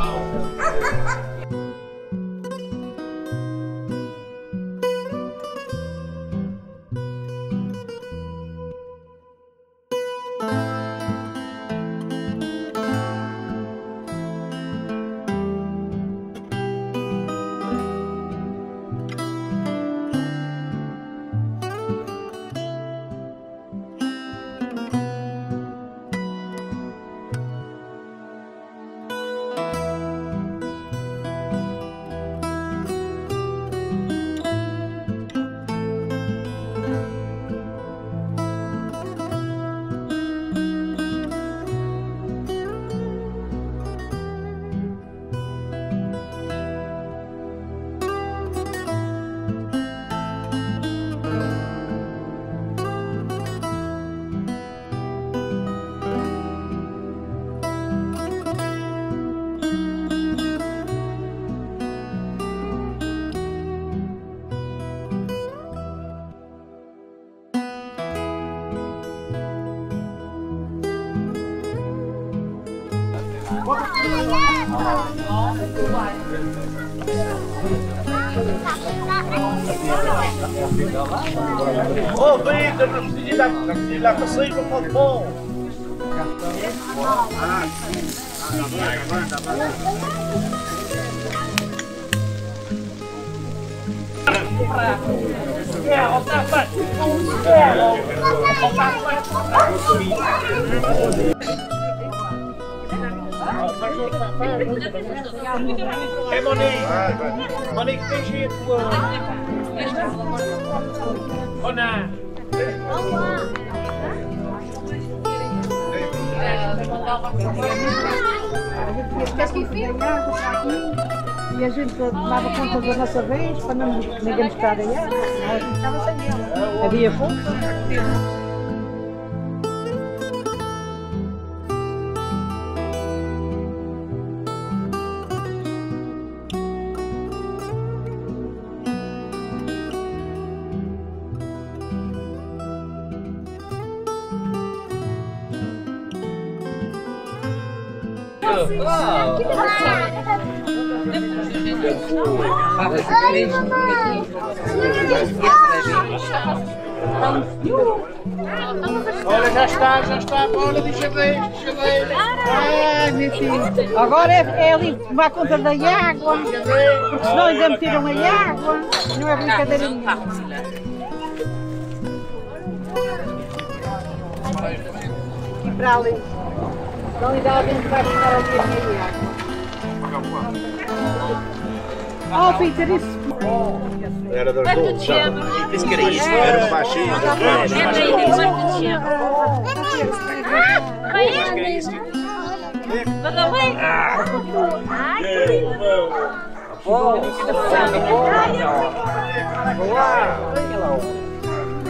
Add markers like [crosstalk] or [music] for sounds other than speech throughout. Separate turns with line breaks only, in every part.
Oh, Oh, Vitor, não precisa ir lá, não precisa ir lá para sair para o bom. É Monique. Monique, tem jeito.
Que enfim? E a gente tomava conta da nossa vez para não ninguém nos a gente ficava sem ele. Havia pouco.
Olha, já está, já está. Olha, deixa ver, deixa ver.
Ai, meu filho. Agora é, é ali tomar conta da água. Porque senão ainda meteram a água. Não é brincadeira nenhuma. E para ali. Dali dá dentro vai ficar ali a minha água. Oh, Peter, isso.
Era das
Quanto
duas.
te amo?
Disse que era isso. Era uma baixinha.
Lembra aí, quanto te amo? Ah, vai aí. Vai, vai. Ai, que lindo.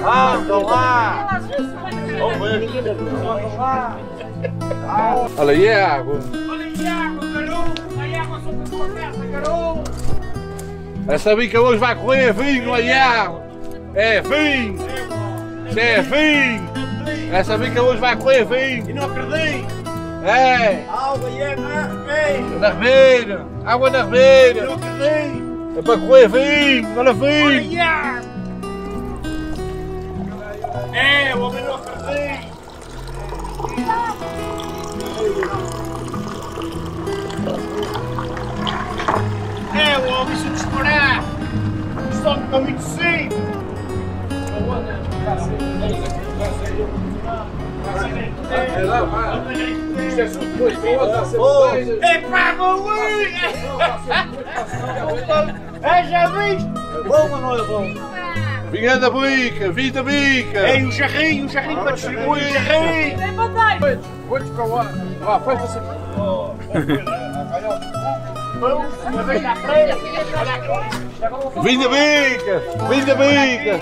Ah, estão lá.
Olha aí a água.
Olha a água, garoto. A água só para conversa, garoto.
Essa bica hoje vai correr vinho, olha a água. É vinho. É vinho. Essa bica hoje vai correr vinho.
E não acredito.
É.
Água e é.
Na ribeira. Água na
Não
ribeira.
acredito.
É para correr vinho. Olha vinho.
Água. É, o homem não acredito. Só que está muito cedo.
Isto é só depois para outra cerveja.
É para! É, já viste? Bom ou não é bom?
Vinho da bica. Vinho da bica.
É, e o jarrinho, o jarrinho para distribuir, o jarrinho!
Vou buscar o ar. Vá, fecha-se. Vinho da bica. Vinho da bica.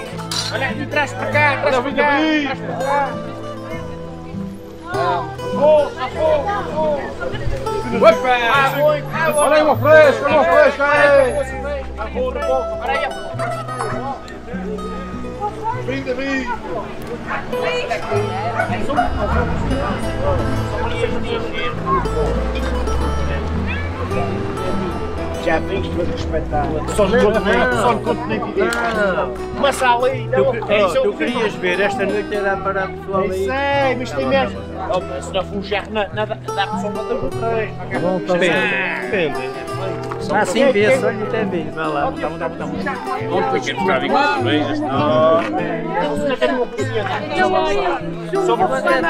Olha aqui, traz para cá, traz
Olha,
cá,
da bica. Olha aí uma fresca, uma fresca aí. Vinho da bica.
Já viste o espetáculo? Só de conto nem, só nem viver. Começa ali, dá
Tu,
o- é
tu
eu-
querias ver, esta noite era para a pessoal
Eu
aí.
sei, mas tem mesmo. Se não for um nada, dá a pessoa para derrotar.
Depende. Ah, sim, vê, olha, até vê. Vai lá.
Tá bom, tá bom, tá
de
tem uma cozinha. Só para fazer.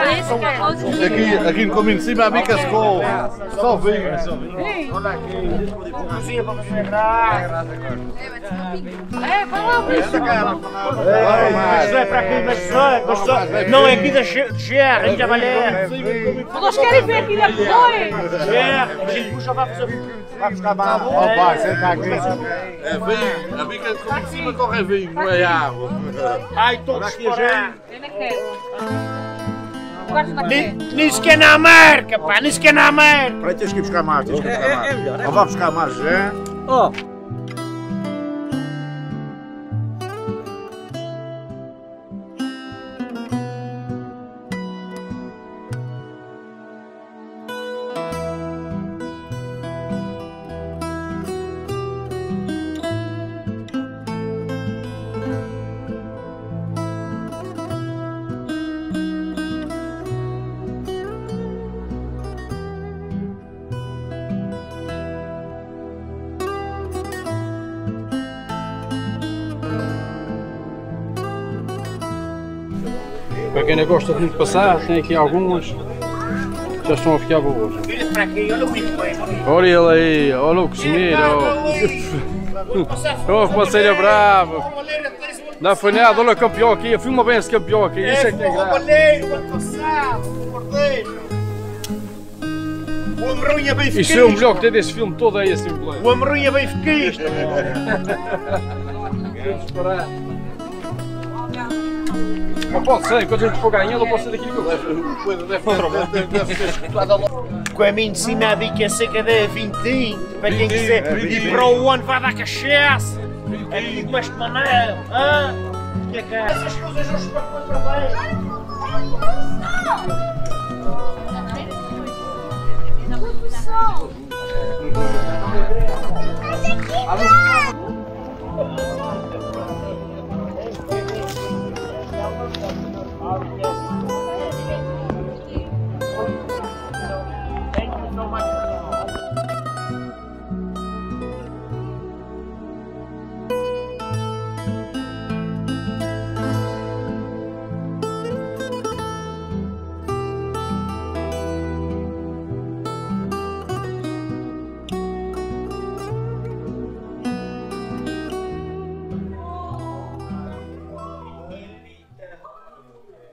Aqui, aqui no caminho de cima há bica escola. Só vinho.
Olha aqui. Cozinha para fazer graça. Mas não é para aqui, mas só, mas só. Não é aqui da de Gerra, ainda é valer.
Vocês querem ver aqui depois?
Gerra, a gente puxa vai fazer. Buscar barro.
Opa, senta aqui. É vinho. A bica caminho de cima corre vinho, não é água.
Ai, todos.
Guarda na
Nem sequer na América, pá, nem sequer na América.
Vai, tens que ir buscar mais, tens que ir buscar mais. Ou vai buscar mais já.
Oh,
Para quem não gosta de muito passar, tem aqui algumas. Já estão a ficar boas.
Olha olha o.
Olha ele aí, olha o cozinheiro. [laughs] Oh, parceira brava. Não foi nada, olha o campeão aqui, filma bem esse campeão aqui, isso é que é
o
grave.
o o. O Amorunha bem
Isso é o melhor que tem desse filme todo, esse emblema.
O Amorunha bem fiquista. [laughs]
Não pode ser, quando a gente for ganhando, não pode ser daquilo que eu
Deve deve ter escutado a logo.
Com a mim de cima a bica seca de 20 para quem
20,
quiser.
é, 20.
E para o ano vai dar cachaça. É que com este maneiro. hã? Que é que é? Essas coisas não se preocupam para bem.
Não. Abi gel.